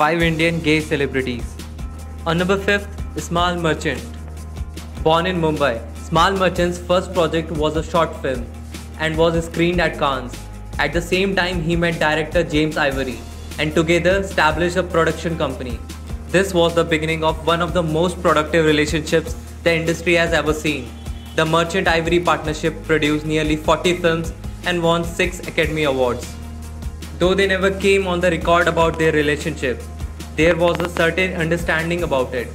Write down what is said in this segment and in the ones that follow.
Five Indian gay celebrities. On number 5th, Ismail Merchant. Born in Mumbai, Ismail Merchant's first project was a short film and was screened at Cannes. At the same time, he met director James Ivory and together established a production company. This was the beginning of one of the most productive relationships the industry has ever seen. The Merchant Ivory partnership produced nearly 40 films and won 6 Academy Awards. Though they never came on the record about their relationship, there was a certain understanding about it.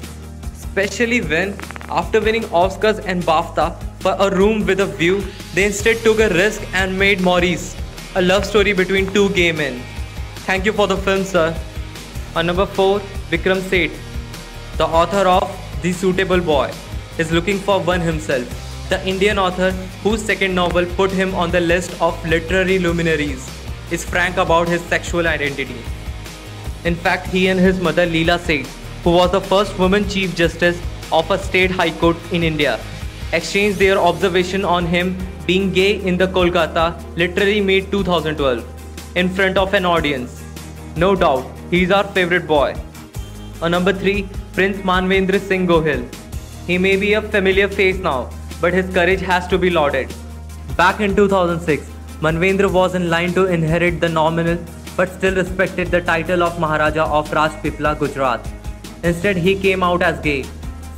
Especially when, after winning Oscars and BAFTA for A Room with a View, they instead took a risk and made Maurice, a love story between two gay men. Thank you for the film, sir. On number 4, Vikram Seth, the author of The Suitable Boy, is looking for one himself. The Indian author, whose second novel put him on the list of literary luminaries, is frank about his sexual identity. In fact, he and his mother Leela Seth, who was the first woman Chief Justice of a state high court in India, exchanged their observation on him being gay in the Kolkata Literary Meet 2012 in front of an audience. No doubt, he's our favorite boy. On number 3, Prince Manvendra Singh Gohil. He may be a familiar face now, but his courage has to be lauded. Back in 2006, Manvendra was in line to inherit the nominal but still respected the title of Maharaja of Rajpipla, Gujarat. Instead, he came out as gay.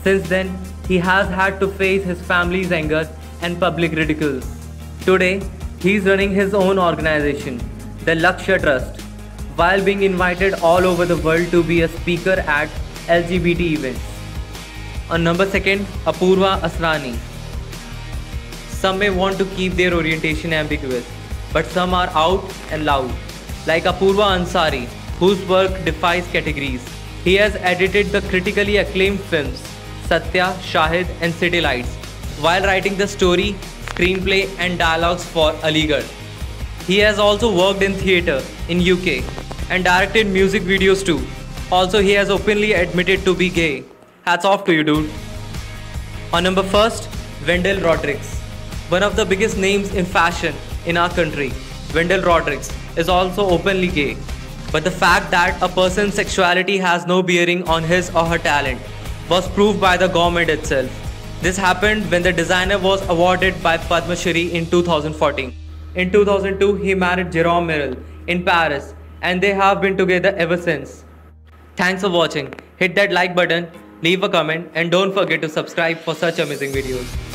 Since then, he has had to face his family's anger and public ridicule. Today, he is running his own organization, the Lakshya Trust, while being invited all over the world to be a speaker at LGBT events. On number 2nd, Apurva Asrani. Some may want to keep their orientation ambiguous, but some are out and loud. Like Apurva Asrani, whose work defies categories. He has edited the critically acclaimed films Satya, Shahid, and City Lights, while writing the story, screenplay, and dialogues for Aligarh. He has also worked in theatre in UK and directed music videos too. Also, he has openly admitted to be gay. Hats off to you, dude. On number first, Wendell Rodricks. One of the biggest names in fashion in our country, Wendell Rodricks is also openly gay. But the fact that a person's sexuality has no bearing on his or her talent was proved by the government itself. This happened when the designer was awarded by Padma Shri in 2014. In 2002, he married Jerome Marrel in Paris and they have been together ever since. Thanks for watching. Hit that like button, leave a comment and don't forget to subscribe for such amazing videos.